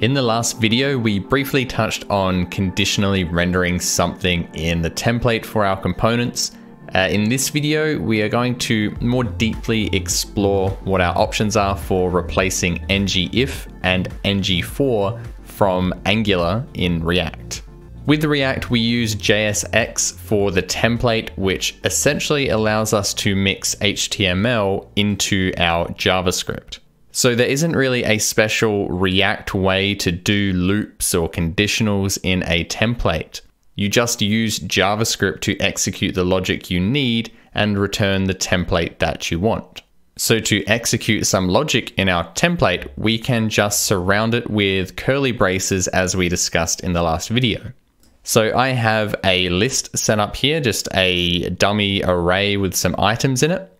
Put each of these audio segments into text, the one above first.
In the last video, we briefly touched on conditionally rendering something in the template for our components. Uh, in this video, we are going to more deeply explore what our options are for replacing ngIf and ngFor from Angular in React. With React, we use JSX for the template, which essentially allows us to mix HTML into our JavaScript. So there isn't really a special React way to do loops or conditionals in a template. You just use JavaScript to execute the logic you need and return the template that you want. So to execute some logic in our template, we can just surround it with curly braces as we discussed in the last video. So I have a list set up here, just a dummy array with some items in it.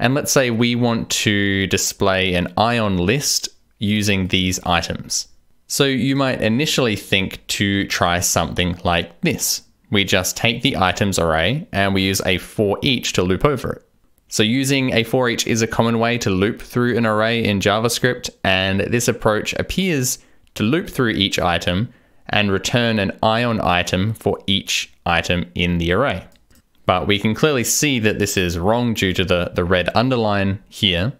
And let's say we want to display an ion list using these items. So you might initially think to try something like this. We just take the items array and we use a for each to loop over it. So using a for each is a common way to loop through an array in JavaScript, and this approach appears to loop through each item and return an ion item for each item in the array. But we can clearly see that this is wrong due to the, the red underline here.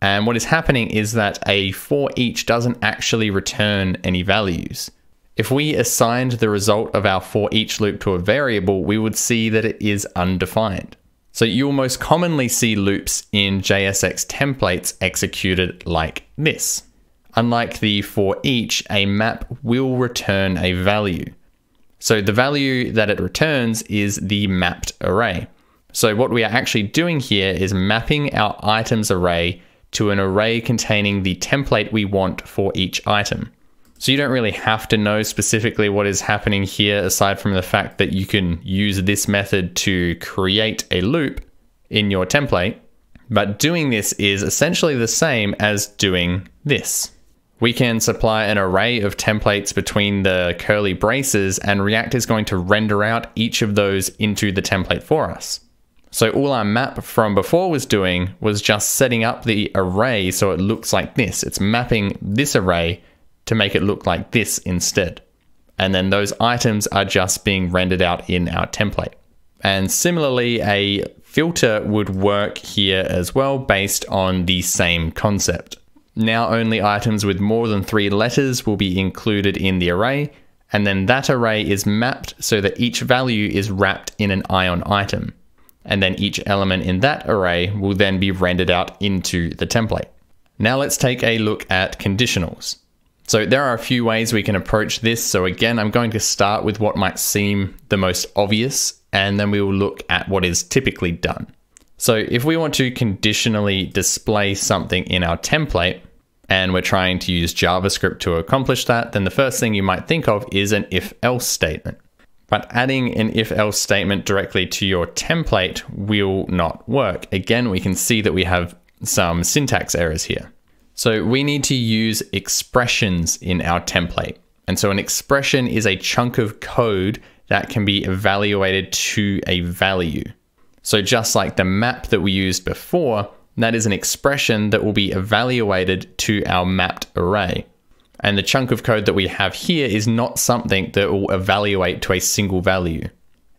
And what is happening is that a for each doesn't actually return any values. If we assigned the result of our for each loop to a variable, we would see that it is undefined. So you'll most commonly see loops in JSX templates executed like this. Unlike the for each, a map will return a value. So the value that it returns is the mapped array. So what we are actually doing here is mapping our items array to an array containing the template we want for each item. So you don't really have to know specifically what is happening here aside from the fact that you can use this method to create a loop in your template. But doing this is essentially the same as doing this. We can supply an array of templates between the curly braces and React is going to render out each of those into the template for us. So all our map from before was doing was just setting up the array so it looks like this. It's mapping this array to make it look like this instead. And then those items are just being rendered out in our template. And similarly, a filter would work here as well based on the same concept. Now only items with more than three letters will be included in the array, and then that array is mapped so that each value is wrapped in an ion item. And then each element in that array will then be rendered out into the template. Now let's take a look at conditionals. So there are a few ways we can approach this. So again, I'm going to start with what might seem the most obvious, and then we will look at what is typically done. So if we want to conditionally display something in our template, and we're trying to use JavaScript to accomplish that, then the first thing you might think of is an if-else statement. But adding an if-else statement directly to your template will not work. Again, we can see that we have some syntax errors here. So we need to use expressions in our template. And so an expression is a chunk of code that can be evaluated to a value. So just like the map that we used before, that is an expression that will be evaluated to our mapped array. And the chunk of code that we have here is not something that will evaluate to a single value.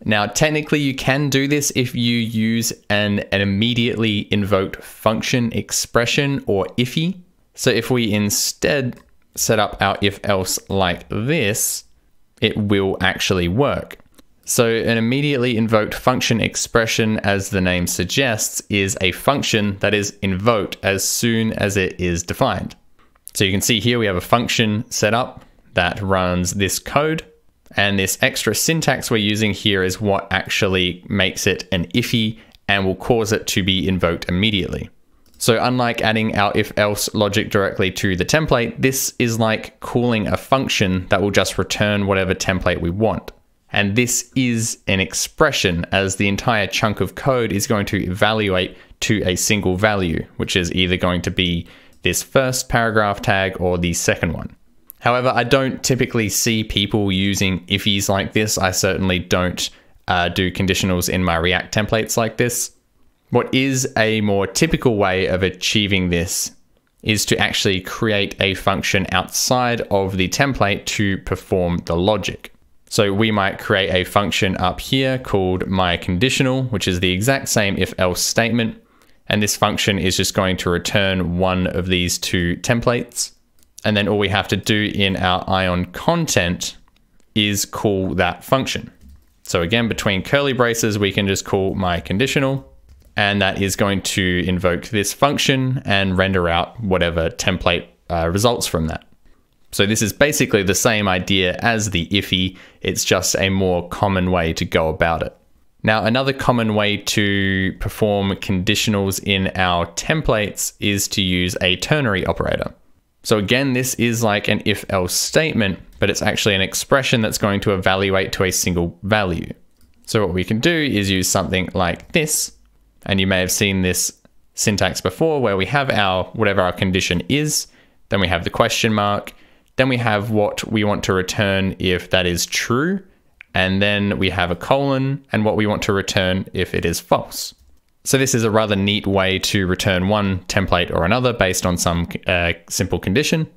Now, technically, you can do this if you use an, an immediately invoked function expression or IIFE. So if we instead set up our if else like this, it will actually work. So an immediately invoked function expression, as the name suggests, is a function that is invoked as soon as it is defined. So you can see here we have a function set up that runs this code. And this extra syntax we're using here is what actually makes it an IIFE and will cause it to be invoked immediately. So unlike adding our if else logic directly to the template, this is like calling a function that will just return whatever template we want. And this is an expression as the entire chunk of code is going to evaluate to a single value, which is either going to be this first paragraph tag or the second one. However, I don't typically see people using IIFEs like this. I certainly don't uh, do conditionals in my React templates like this. What is a more typical way of achieving this is to actually create a function outside of the template to perform the logic. So we might create a function up here called my conditional, which is the exact same if else statement. And this function is just going to return one of these two templates. And then all we have to do in our ion content is call that function. So again, between curly braces, we can just call my conditional and that is going to invoke this function and render out whatever template uh, results from that. So this is basically the same idea as the IIFE, it's just a more common way to go about it. Now, another common way to perform conditionals in our templates is to use a ternary operator. So again, this is like an if-else statement, but it's actually an expression that's going to evaluate to a single value. So what we can do is use something like this, and you may have seen this syntax before where we have our whatever our condition is, then we have the question mark, then we have what we want to return if that is true, and then we have a colon and what we want to return if it is false. So this is a rather neat way to return one template or another based on some uh, simple condition.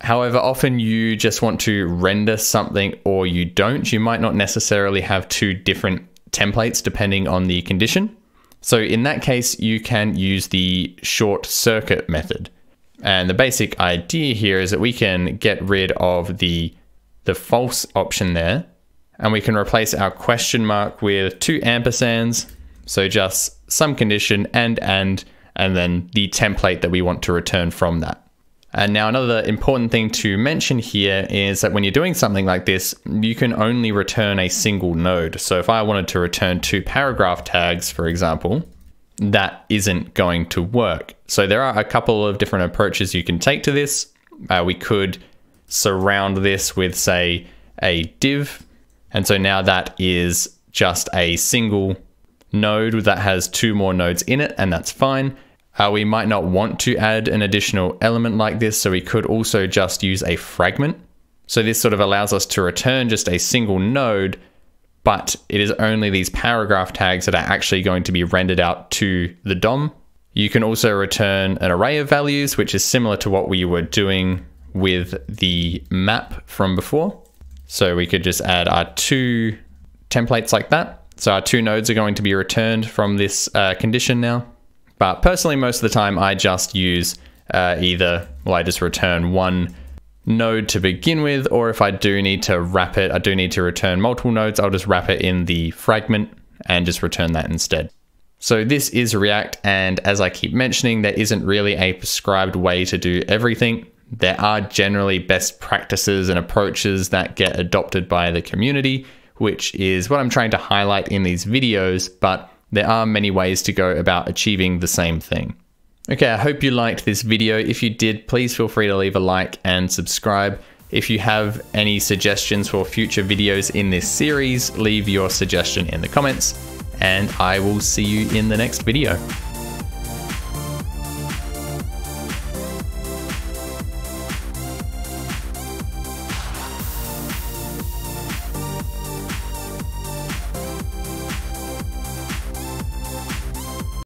However, often you just want to render something or you don't. You might not necessarily have two different templates depending on the condition. So in that case, you can use the short circuit method. And the basic idea here is that we can get rid of the, the false option there, and we can replace our question mark with two ampersands. So just some condition and and, and then the template that we want to return from that. And now another important thing to mention here is that when you're doing something like this, you can only return a single node. So if I wanted to return two paragraph tags, for example, that isn't going to work. So there are a couple of different approaches you can take to this. Uh, we could surround this with say a div. And so now that is just a single node that has two more nodes in it and that's fine. Uh, we might not want to add an additional element like this, so we could also just use a fragment. So this sort of allows us to return just a single node, but it is only these paragraph tags that are actually going to be rendered out to the DOM. You can also return an array of values, which is similar to what we were doing with the map from before. So we could just add our two templates like that. So our two nodes are going to be returned from this uh, condition now. But personally, most of the time I just use uh, either, well, I just return one node to begin with, or if I do need to wrap it, I do need to return multiple nodes, I'll just wrap it in the fragment and just return that instead. So this is React, and as I keep mentioning, there isn't really a prescribed way to do everything. There are generally best practices and approaches that get adopted by the community, which is what I'm trying to highlight in these videos, but there are many ways to go about achieving the same thing. Okay, I hope you liked this video. If you did, please feel free to leave a like and subscribe. If you have any suggestions for future videos in this series, leave your suggestion in the comments, and I will see you in the next video.